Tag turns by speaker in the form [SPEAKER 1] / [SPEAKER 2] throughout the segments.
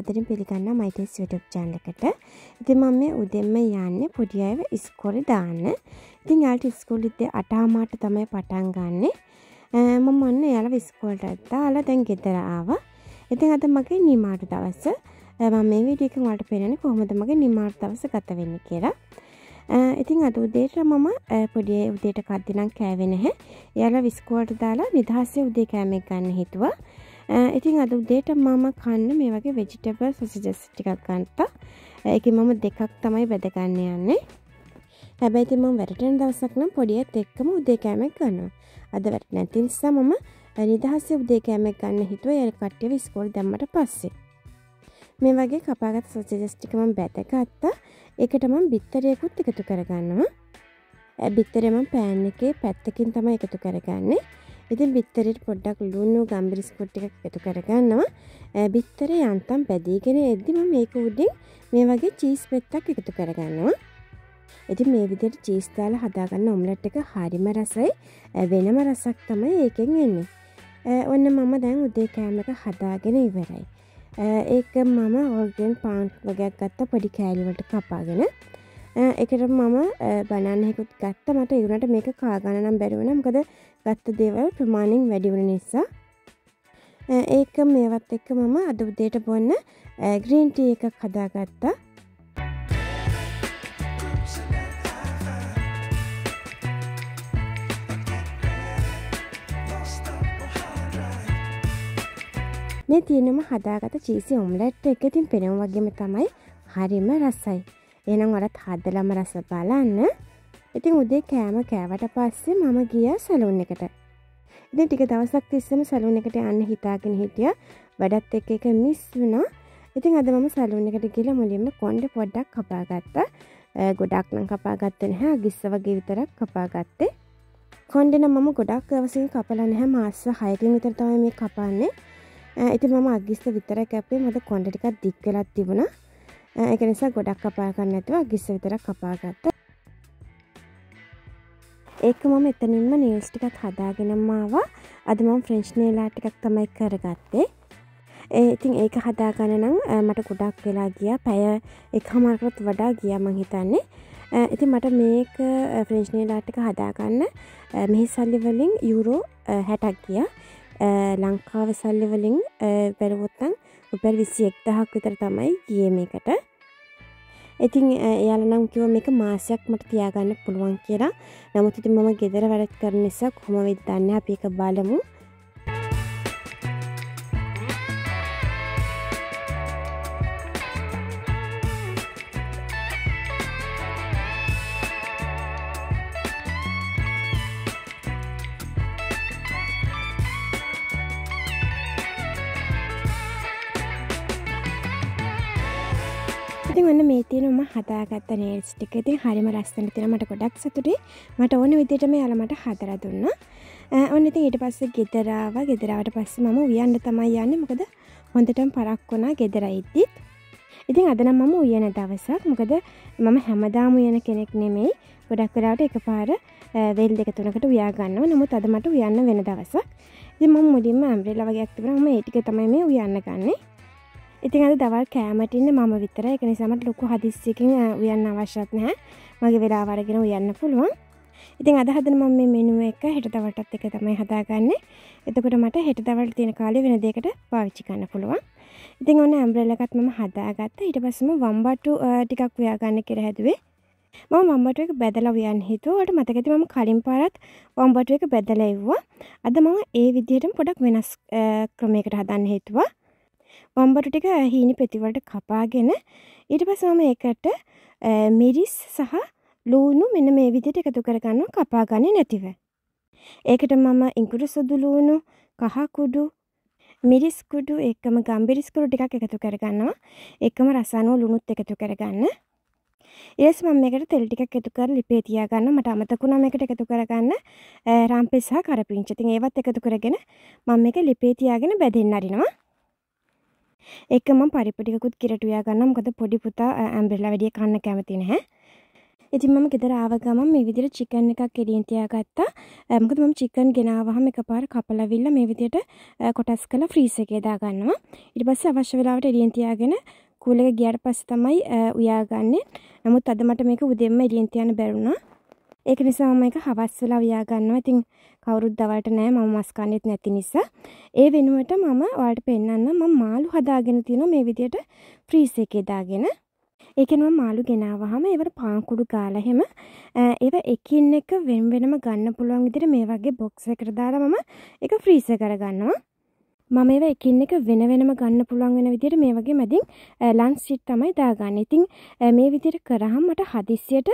[SPEAKER 1] ආදරෙන් පිළිගන්නවා මයිටස් YouTube channel එකට. ඉතින් මම මේ උදෙන්ම යන්නේ පොඩි අයව ඉස්කෝලේ දාන්න. ඉතින් යාළුවට ඉස්කෝලෙත් 8:00ට තමයි පටන් ගන්නෙ. මම ඔන්න එයාලව ඉස්කෝලේට දාලා දැන් ගෙදර ආවා. ඉතින් අද මගේ නිමාඩු දවස. මම මේ වීඩියෝ එකෙන් ඔයාලට පෙන්නන්නේ කොහොමද මගේ නිමාඩු දවස ගත වෙන්නේ කියලා. ඉතින් අද උදේට මම පොඩි උදේට කද්දි නම් කෑවේ නැහැ. එයාලා විස්කෝලට දාලා නිදහසේ උදේ කෑමක් ගන්න හිතුවා. ඉතින් අද උදේට මම කන්න මේ වගේ වෙජිටබල් සොසජස් ටිකක් ගන්තා එක මම දෙකක් තමයි බැදගන්න යන්නේ. හැබැයි ඉතින් මම වැඩටෙන දවසක් නම් පොඩියත් එක්කම උදේ කෑමක් ගන්නවා. අද වැඩ නැති නිසා මම නිදහසේ උදේ කෑමක් ගන්න හිතුවා. ඒ කට්ටියව ඉස්කෝලේ දැම්මට පස්සේ. මේ වගේ කපාගත් සොසජස් ටික මම බැදගත්තා ඒකට මම බිත්තරයකුත් එකතු කරගන්නවා. බිත්තරේ මම පෑන් එකේ පැත්තකින් තමයි එකතු කරගන්නේ. ඉතින් බිත්තරයට පොඩ්ඩක් ලුණු ගම්බිරිස්කොට් ටිකක් එකතු කරගන්නවා. බිත්තරේ යන්තම් පැදීගෙන එද්දි මම මේක උඩින් මේ වගේ චීස් පෙත්තක් එකතු කරගන්නවා. ඉතින් මේ විදිහට චීස් දාලා හදාගන්න ඔම්ලට් එක හරිම රසයි. වෙනම රසක් තමයි ඒකෙන් එන්නේ. ඔන්න මම දැන් උදේ කෑම එක හදාගෙන ඉවරයි. ඒක මම ඕර්ගෙන් පාන්් වගයක් ගත්ත පොඩි කෑලිවලට කපාගෙන එකට මම බනන්හෙකුත් ගත්ත. මට ඉවරට මේක කාගණ නම් බැරිවන මකද ගත්ත දේවල් ප්‍රමාණින් වැඩිවුණ නිසා. ඒක මේවත් එක්ක මම අද උදේට බොන්න ග්‍රීන්ටී එකක් හදාගත්තා. මේ තියෙනම හදාගත චීසි ඔම්ලට් එක. ඉතින් පෙනම් වගේම තමයි හරිම රසයි. එනම් වරත් හදලම රස බලන්න. ඉතින් උදේ කෑම කෑවට පස්සේ මම ගිය සැලුන් එකට. ඉතින් ටික දවසක් තිස්සම සැලුන් එකට යන්න හිතාගෙන හිටිය. වැඩත් එක්ක එක මිස් වුණා. ඉතින් අද මම සැලුන් එකට ගිහලා මුලින්ම කොණ්ඩ පොඩ්ඩක් කපා ගත්තා. ගොඩක් නම් කපා ගත්තේ නැහැ. අගිස්ස වගේ විතරක් කපා ගත්තේ. කොණ්ඩේ නම් මම ගොඩක් දවසින් කපලා නැහැ. මාස 6කින් විතර තමයි මේ කපන්නේ. ඉතින් මම අගිස්ස විතරක් කැපුවේ මොකද කොණ්ඩ ටිකක් දික් වෙලා තිබුණා. ඒක නිසා ගොඩක් කපා ගන්න නැතුව ගිස්ස විතරක් කපා ගත්තා. ඒක මම එතනින්ම නීල්ස් ටිකක් හදාගෙනම ආවා. අද මම ෆ්‍රෙන්ච් නේල් ආර්ට් ටිකක් තමයි කරගත්තේ. ඒ ඉතින් ඒක හදාගන්න නම් මට ගොඩක් වෙලා ගියා. පැය එකමාරකට වඩා ගියා මං හිතන්නේ. ඉතින් මට මේක ෆ්‍රෙන්ච් නේල් ආර්ට් එක හදාගන්න මෙහි සල්ලි වලින් යුරෝ 60ක් ගියා. ලංකාව සල්ලි වලින් බැලුවොත් නම් රුපියල් 21000ක් විතර තමයි ගියේ මේකට. ඉතින් එයාලා නම් කිව්වා මේක මාසයක් මට තියාගන්න පුළුවන් කියලා. නමුත් ඉතින් මම ගෙදර වැඩ කරන නිසා කොහොම වෙයිද දන්නේ අපි ඒක බලමු. ඉතින් ඔන්න මේ තියෙන ම හදාගත්ත නේල්ස් ටික ඉතින් හරිම ලස්සන තියෙන මට ගොඩක් සතුටුයි. මට ඕන විදිහටම යාලා මට හදලා දුන්නා. ඔන්න ඉතින් ඊට පස්සේ ගෙදර ආවා ගෙදර ආවට පස්සේ මම උයන්න තමයි යන්නේ. මොකද හොඳටම පරක් වුණා ගෙදර ඉද්දිත්. ඉතින් අද නම් මම උයන දවසක්. මොකද මම හැමදාම උයන කෙනෙක් නෙමෙයි. ගොඩක් වෙලාවට එකපාර වෙල් දෙක තුනකට උයා ගන්නවා. නමුත් අද මට උයන්න වෙන දවසක්. ඉතින් මම මුලින්ම ඇම්බ්‍රෙලා වගේ තිබුණා. මම ඒ ටික තමයි මේ උයන්න ගන්නේ. ඉතින් අද දවල් කෑමට ඉන්න මම විතර එක නිසාමට ලොකු හදිස්සියකින් උයන්න අවශ්‍යත් නැහැ. මගේ වෙලා වරගෙන උයන්න පුළුවන්. ඉතින් අද හදන මම මේ මෙනුව එක හෙට දවල්ටත් එක තමයි හදාගන්නේ. එතකොට මට හෙට දවල්ට තියෙන කාලේ වෙන දෙයකට පාවිච්චි කරන්න පුළුවන්. ඉතින් ඔන්න ඇම්බ්‍රෙලා එකත් මම හදාගත්තා. ඊට පස්සේම වම්බටු ටිකක් උයා ගන්න කියලා හැදුවේ. මම වම්බටු එක බැදලා උයන්න හිතුවා. ඔයාලට මතක ඇති මම කලින් පාරත් වම්බටු එක බැදලා එව්වා. අද මම ඒ විදිහටම පොඩක් වෙනස් ක්‍රමයකට හදන්න හිතුවා. වම්බටු ටික හීනි පෙතිවලට කපාගෙන ඊට පස්සේ මම ඒකට මිරිස් සහ ලූණු මෙන්න මේ විදිහට එකතු කරගන්නවා කපාගන්නේ නැතිව. ඒකට මම ඉඟුරු සුදු ලූණු, කහ කුඩු, මිරිස් කුඩු එකම ගම්බිරිස් කුඩු ටිකක් එකතු කරගන්නවා. එකම රසායන ලුණුත් එකතු කරගන්න. ඊට මම මේකට තෙල් ටිකක් එකතු කරලා ලිපේ තියාගන්න මට අමතකුණා මේකට එකතු කරගන්න රාම්පෙල් සහ කරපිංච. ඉතින් ඒවත් එකතු කරගෙන මම මේක ලිපේ තියාගෙන බැදෙන්න අරිනවා. ඒක මම පරිප්පු ටිකකුත් කිරට උයා ගන්නවා මොකද පොඩි පුතා ඇම්බ්‍රෙලා වැඩිය කන්න කැමති නැහැ. ඉතින් මම ගෙදර ආව ගමන් මේ විදිහට චිකන් එකක් එළියෙන් තියාගත්තා. මොකද මම චිකන් ගෙනාවහම එකපාර කපලාවිල්ලා මේ විදිහට කොටස් කරලා ෆ්‍රීස් එකේ දාගන්නවා. ඊට පස්සේ අවශ්‍ය වෙලාවට එළියෙන් තියාගෙන කූල් එක ගියාට පස්සේ තමයි උයාගන්නේ. නමුත් අද මට මේක උදෙන්ම එළියෙන් තියන්න බැරුණා. ඒක නිසා මම ඒක හවස් වෙලා උයා ගන්නවා. ඉතින් කවුරුත් දවල්ට නෑ මම මස් කන්නේත් නැති නිසා. ඒ වෙනුවට මම ඔයාලට පෙන්නන්න මම මාළු හදාගෙන තියෙනවා මේ විදිහට ෆ්‍රීස් එකේ දාගෙන. ඒකෙන් මම මාළු ගෙනාවහම ඒවට පාංකුඩු ගාලා එහෙම ඒව එකින් එක වෙන වෙනම ගන්න පුළුවන් විදිහට මේ වගේ බොක්ස් එකකට දාලා මම ඒක ෆ්‍රීසර් කරගන්නවා. මම ඒව එකින් එක වෙන වෙනම ගන්න පුළුවන් වෙන විදිහට මේ වගේ මැදින් ලන්ච් ෂීට් තමයි දාගන්නේ. ඉතින් මේ විදිහට කරාම මට හදිස්සියට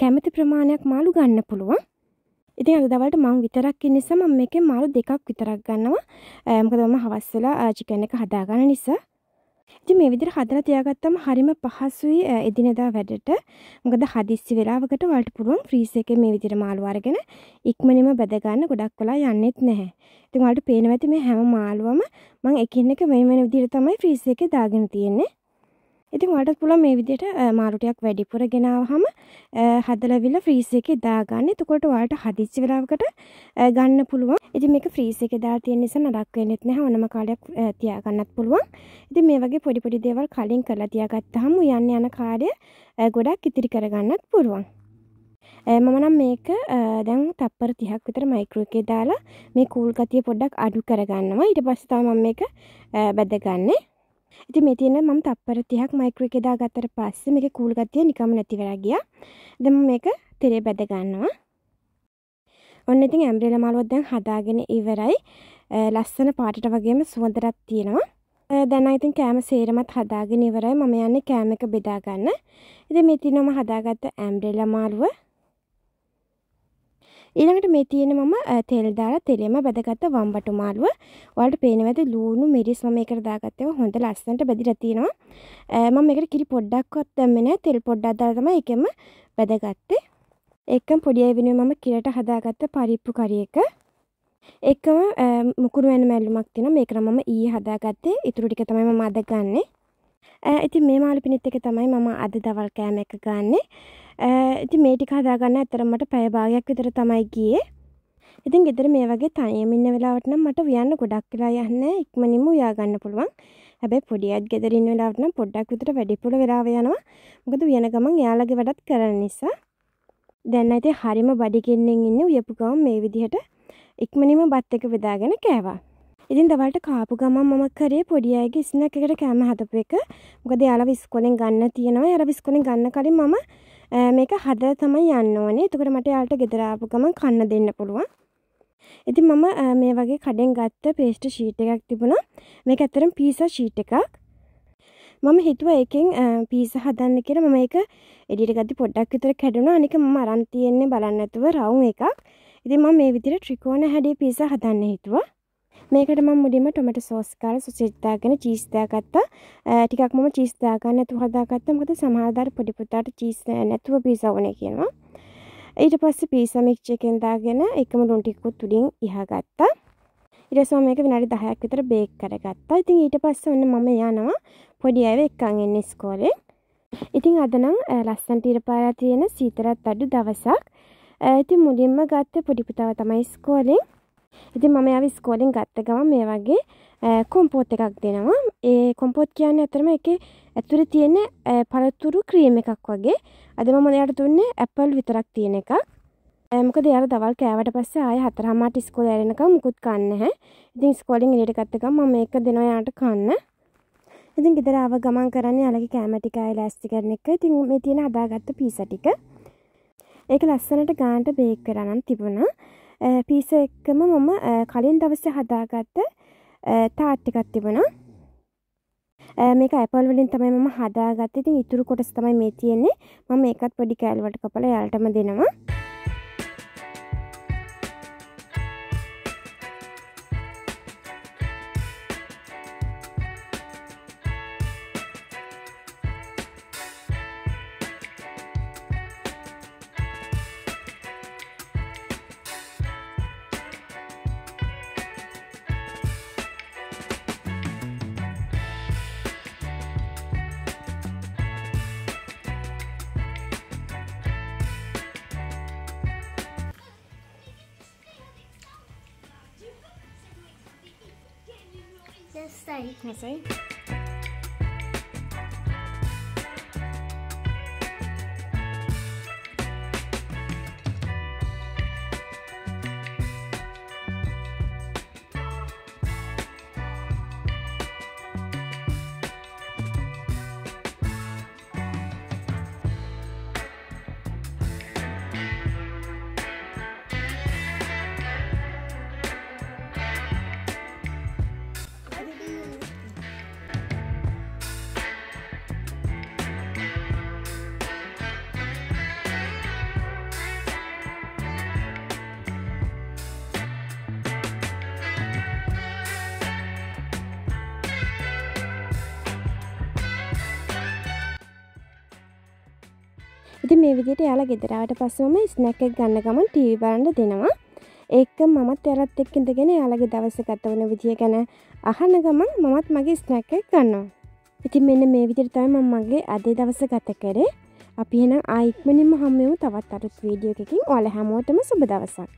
[SPEAKER 1] කැමති ප්‍රමාණයක් මාළු ගන්න පුළුවන්. ඉතින් අද දවල්ට මම විතරක් ඉන්න නිසා මම මේකෙන් මාළු දෙකක් විතරක් ගන්නවා. මොකද මම හවස් වෙලා චිකන් එක හදාගන්න නිසා. ඉතින් මේ විදිහට හදලා තියාගත්තම හරිම පහසුයි එදිනෙදා වැඩට. මොකද හදිස්සි වෙලාවකට ඔයාලට පුළුවන් ෆ්‍රීස් එකේ මේ විදිහට මාළු අරගෙන ඉක්මනින්ම බෙද ගන්න ගොඩක් වෙලා යන්නෙත් නැහැ. ඉතින් ඔයාලට පේනවා ඇති මේ හැම මාළුවම මම එකින් එක වෙන වෙන විදිහට තමයි ෆ්‍රීස් එකේ දාගෙන තියෙන්නේ. ඉතින් ඔයාලට පුළුවන් මේ විදිහට මාළු ටිකක් වැඩිපුර ගෙනාවහම හදලා විල ෆ්‍රීස් එකේ දාගන්න. එතකොට ඔයාලට හදිස්සි වෙලාවකට ගන්න පුළුවන්. ඉතින් මේක ෆ්‍රීස් එකේ දාලා තියෙන නිසා නඩක් වෙන්නෙත් නැහැ. ඕනම කාලයක් තියාගන්නත් පුළුවන්. ඉතින් මේ වගේ පොඩි පොඩි දේවල් කලින් කරලා තියාගත්තාම යන්න යන කාර්ය ගොඩක් ඉතිරි කරගන්නත් පුළුවන්. මම නම් මේක දැන් තප්පර 30ක් විතර මයික්‍රෝ එකේ දාලා මේ කූල් ගතිය පොඩ්ඩක් අඩු කරගන්නවා. ඊට පස්සේ තමයි මම මේක බැදගන්නේ. ඉතින් මේ තියෙන මම තප්පර 30ක් මයික්‍රෝ එකේ දාගත්තට පස්සේ මේකේ කූල් ගතිය නිකම්ම නැති වෙලා ගියා. දැන් මම මේක තෙරේ බැද ගන්නවා. ඔන්න ඉතින් ඇම්බ්‍රෙලා මාළුවක් දැන් හදාගෙන ඉවරයි. ලස්සන පාටට වගේම සුවඳක් තියෙනවා. දැන් ඉතින් කෑම සේරමත් හදාගෙන ඉවරයි. මම යන්නේ කෑම එක බෙදා ගන්න. ඉතින් මේ තියෙනවා මම හදාගත්ත ඇම්බ්‍රෙලා මාළුව. ඊළඟට මේ තියෙන මම තෙල් දාලා තෙලෙම බැදගත්ත වම්බටු මාළුව. ඔයාලට පේනවා ඇති ලූණු මිරිස් මම ඒකට දාගත්තේම හොඳ ලස්සනට බැදිලා තියෙනවා. මම මේකට කිරි පොඩ්ඩක්වත් දැම්මේ නැහැ. තෙල් පොඩ්ඩක් දාලා තමයි ඒකෙම බැදගත්තේ. ඒකම පොඩි අය වෙනුවෙන් මම කිරට හදාගත්ත පරිප්පු කරි එක. එකම මුකුණු වෙන මැල්ලුමක් තියෙනවා. මේක නම් මම ඊයේ හදාගත්තේ. ඊටු ටික තමයි මම අද ගන්නෙ. ඉතින් මේ මාළු පිණිත් එක තමයි මම අද දවල් කෑම එක ගන්නෙ. ඉතින් මේ ටික හදාගන්න ඇත්තටම මට පැය භාගයක් විතර තමයි ගියේ. ඉතින් ගෙදර මේ වගේ තනියම ඉන්න වෙලාවට නම් මට උයන්න ගොඩක් වෙලා යන්නේ ඉක්මනින්ම උයා ගන්න පුළුවන්. හැබැයි පොඩි අයත් ගෙදර ඉන්න වෙලාවට නම් පොඩ්ඩක් විතර වැඩිපුර වෙලාව යනවා. මොකද උයන ගමන් එයාලගේ වැඩත් කරන නිසා. දැන් ඉතින් හරිම බඩගින්නෙන් ඉන්නේ උයපු ගමන් මේ විදිහට ඉක්මනින්ම බත් එක බෙදාගෙන කෑවා. ඉතින් දවල්ට කාපු ගමන් මම කරේ පොඩි අයගේ ස්නැක් එකට කෑම හදපු එක. මොකද එයාලව ඉස්කෝලෙන් ගන්න තියෙනවා. එයාලව ඉස්කෝලෙන් ගන්න කලින් මම මේක හදලා තමයි යන්න ඕනේ. එතකොට මට යාළුට ගෙදර ආපු ගමන් කන්න දෙන්න පුළුවන්. ඉතින් මම මේ වගේ කඩෙන් ගත්ත පේස්ට් ෂීට් එකක් තිබුණා. මේක ඇත්තටම පීසා ෂීට් එකක්. මම හිතුවා ඒකෙන් පීසා හදන්න කියලා මම ඒක එඩියට ගද්දි පොඩ්ඩක් විතර කැඩුණා. අනික මම අරන් තියෙන්නේ බලන්න නැතුව රවුම් එකක්. ඉතින් මම මේ විදිහට ත්‍රිකෝණ හැඩේ පීසා හදන්න හිතුවා. මේකට මම මුලින්ම ටොමැටෝ සෝස් කාලා සොසේජ් දාගෙන චීස් දාගත්තා. ටිකක් මම චීස් දාගන්න නැතුව හදාගත්තා. මොකද සමහර දාර පොඩි පුතාට චීස් නැතුව පීසා ඕනේ කියනවා. ඊට පස්සේ පීසා මික්ස් එකෙන් දාගෙන එකම ලුණු ටිකකුත් උඩින් ඉහගත්තා. ඊට පස්සේ මේක විනාඩි 10ක් විතර බේක් කරගත්තා. ඉතින් ඊට පස්සේ ඔන්න මම යනවා පොඩි අයව එක්කන් එන්නේ ඉස්කෝලේ. ඉතින් අද නම් ලස්සනට ඉර පාරලා තියෙන සීතලත් අඩු දවසක්. ඉතින් මුලින්ම ගත්ත පොඩි පුතාව තමයි ඉස්කෝලෙන් ඉතින් මම යාව ඉස්කෝලෙන් ගත්ත ගමන් මේ වගේ කොම්පෝට් එකක් දෙනවා. ඒ කොම්පෝට් කියන්නේ අතරම එකේ ඇතුලේ තියෙන පළතුරු ක්‍රීම් එකක් වගේ. අද මම එයාට දුන්නේ ඇපල් විතරක් තියෙන එකක්. මොකද එයාලා දවල් කෑවට පස්සේ ආයෙ හතරමාට ඉස්කෝලේ ඇරෙනකම් මුකුත් කන්නේ නැහැ. ඉතින් ඉස්කෝලෙන් එළියට ගත්ත ගමන් මම මේක දෙනවා එයාට කන්න. ඉතින් ගෙදර ආව ගමන් කරන්නේ යාළගේ කැම ටික ආයෙ ලෑස්ති කරන එක. ඉතින් මේ තියෙන හදාගත්ත පීසා ටික. ඒක ලස්සනට ගානට බේක් කරලා නම් තිබුණා. පිස එක්කම මම කලින් දවසේ හදාගත්ත තාට් එකක් තිබුණා. මේක ඇපල් වලින් තමයි මම හදාගත්තේ. ඉතින් ඉතුරු කොටස තමයි මේ තියෙන්නේ. මම මේකත් පොඩි කෑලි වලට කපලා යාළටම දෙනවා.
[SPEAKER 2] next
[SPEAKER 1] time. Next time. ඉති මේ විදිට යාලා ගෙදරාවට පස්සම ස්නැක් එක ගන්න ගමන් ටීවි බලන්න දෙනවා. ඒක මමත් යාලත් එක්ක ඉඳගෙන යාලගේ දවස ගත වන විදිය ගැන අහන ගමන් මමත් මගේ ස්නැක් එක ගන්නවා. ඉතින් මෙන්න මේ විදිහට තමයි මම මගේ අද දවස ගත කරේ. අපි එහෙනම් ආයික්මනින්ම හම්බෙමු තවත් අලුත් වීඩියෝ එකකින් ඔයාලා හැමෝටම සුබ දවසක්.